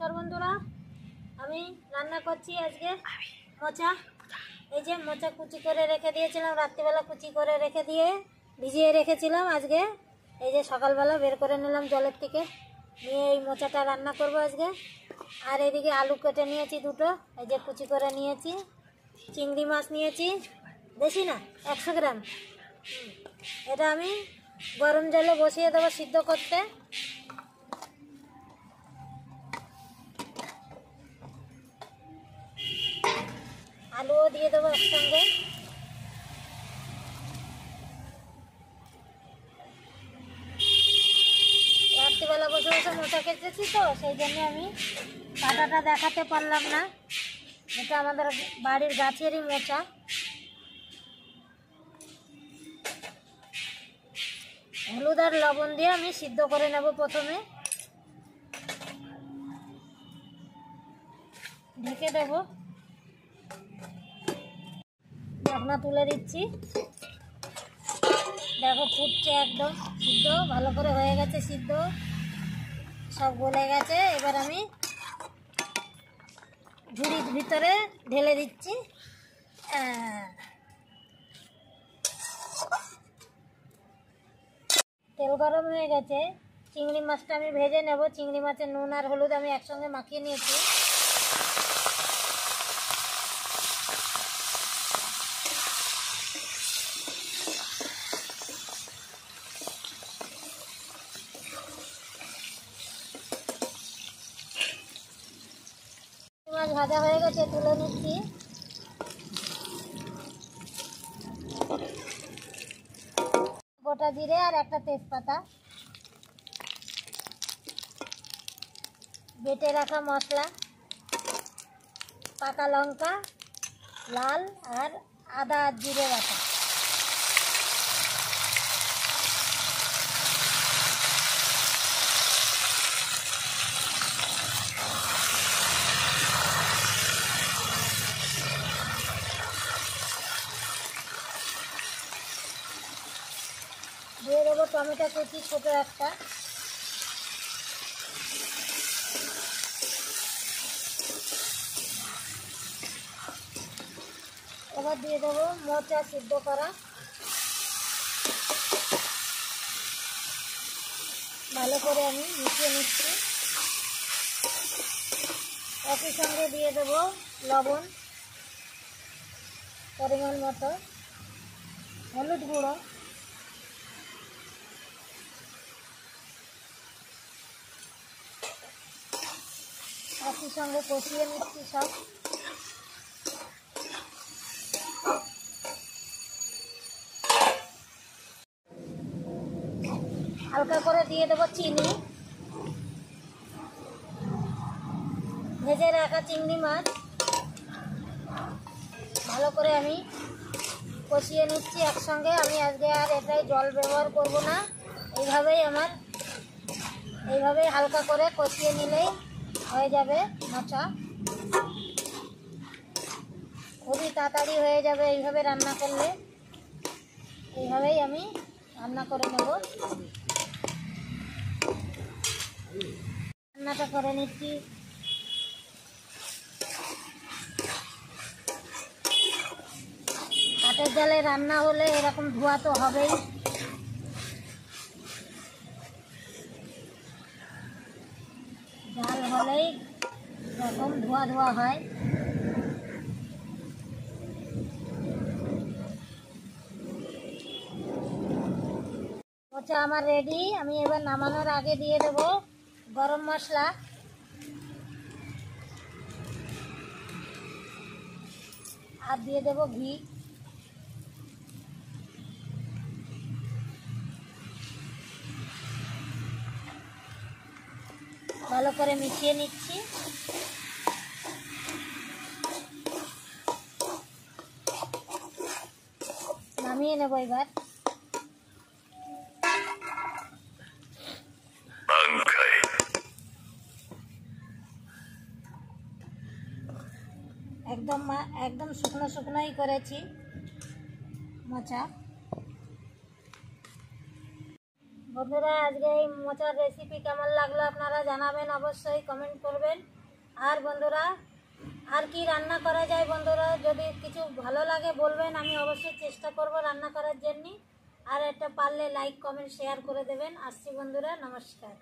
নমস্কার বন্ধুরা। আমি রান্না করছি আজকে মোচা। এই যে মোচা কুচি করে রেখে দিয়েছিলাম, রাত্রিবেলা কুচি করে রেখে দিয়ে ভিজিয়ে রেখেছিলাম আজকে। এই যে সকালবেলা বের করে নিলাম জলের থেকে। নিয়ে এই মোচাটা রান্না করব আজকে। আর এদিকে আলু কেটে নিয়েছি দুটো। এই যে কুচি করে নিয়েছি। চিংড়ি মাছ নিয়েছি। বেশি না? একশো গ্রাম। এটা আমি গরম জলে বসিয়ে দেবো সিদ্ধ করতে। আলুও দিয়ে দেবো একসঙ্গে। রাত্রিবেলা বসে বসে মোটা কেটেছি তো, সেই জন্য আমি কাটাটা দেখাতে পারলাম না। এটা আমাদের বাড়ির গাছেরই মোচা হলুদ আর লবণ দিয়ে আমি সিদ্ধ করে নেব প্রথমে। ঢেকে দেবো। ঢাকনা তুলে দিচ্ছি। দেখো ফুটছে একদম সিদ্ধ, ভালো করে হয়ে গেছে সিদ্ধ। সব গলে গেছে, এবার আমি ঝুড়ির ভিতরে ঢেলে দিচ্ছি। তেল গরম হয়ে গেছে। চিংড়ি মাছটা আমি ভেজে নেব। চিংড়ি মাছের নুন আর হলুদ আমি একসঙ্গে মাখিয়ে নিয়েছি মাছ ভাজা হয়ে গেছে, তুলে নিচ্ছি। গোটা জিরে আর একটা তেজপাতা। বেটে রাখা মশলা, পাকা লঙ্কা, লাল আর আদা আর জিরে বাটা দিয়ে দেবো টমেটো কুচি, ছোটো একটা। এবার দিয়ে দেবো মোচা সিদ্ধ করা। ভালো করে আমি মিশিয়ে নিচ্ছি। একই সঙ্গে দিয়ে দেবো লবণ, পরিমাণ মতো। হলুদ গুঁড়ো। একই সঙ্গে কষিয়ে নিচ্ছি সব। হালকা করে দিয়ে দেবো চিনি। ভেজে রাখা চিংড়ি মাছ। ভালো করে আমি কষিয়ে নিচ্ছি একসঙ্গে। আমি আজকে আর এটাই জল ব্যবহার করব না। এইভাবেই আমার, এইভাবেই হালকা করে কষিয়ে নিলেই হয়ে যাবে মোচা খুবই তাড়াতাড়ি হয়ে যাবে, এইভাবে রান্না করলে। এইভাবেই আমি রান্না করে নেব। রান্নাটা করে নিচ্ছি। কাঠের জালে রান্না হলে এরকম ধোয়া তো হবেই। হলেই এরকম ধোয়া ধোয়া হয়। মোচা আমার রেডি আমি এবার নামানোর আগে দিয়ে দেব গরম মশলা। আর দিয়ে দেব ঘি। ভালো করে মিশিয়ে নিচ্ছি। নামিয়ে নেব এবার। একদম মা- একদম শুকনো শুকনোই করেছি। মোচা। বন্ধুরা, আজকে এই মোচার রেসিপি কেমন লাগল আপনারা জানাবেন অবশ্যই কমেন্ট করবেন। আর বন্ধুরা, আর কি রান্না করা যায় বন্ধুরা, যদি কিছু ভালো লাগে বলবেন, আমি অবশ্যই চেষ্টা করব রান্না করার জন্য। আর একটা পারলে লাইক কমেন্ট শেয়ার করে দেবেন। আসছি বন্ধুরা, নমস্কার।